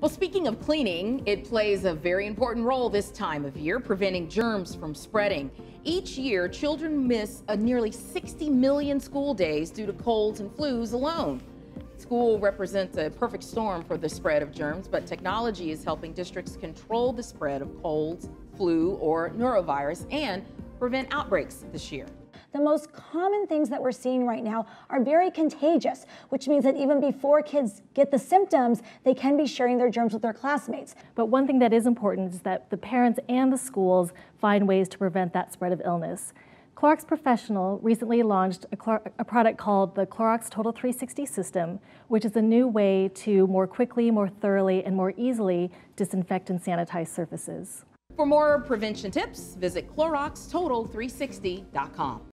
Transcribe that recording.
Well, speaking of cleaning, it plays a very important role this time of year, preventing germs from spreading. Each year, children miss a nearly 60 million school days due to colds and flus alone. School represents a perfect storm for the spread of germs, but technology is helping districts control the spread of colds, flu, or norovirus and prevent outbreaks this year the most common things that we're seeing right now are very contagious, which means that even before kids get the symptoms, they can be sharing their germs with their classmates. But one thing that is important is that the parents and the schools find ways to prevent that spread of illness. Clorox Professional recently launched a, a, product called the Clorox Total 360 system, which is a new way to more quickly, more thoroughly, and more easily disinfect and sanitize surfaces. For more prevention tips, visit CloroxTotal360.com.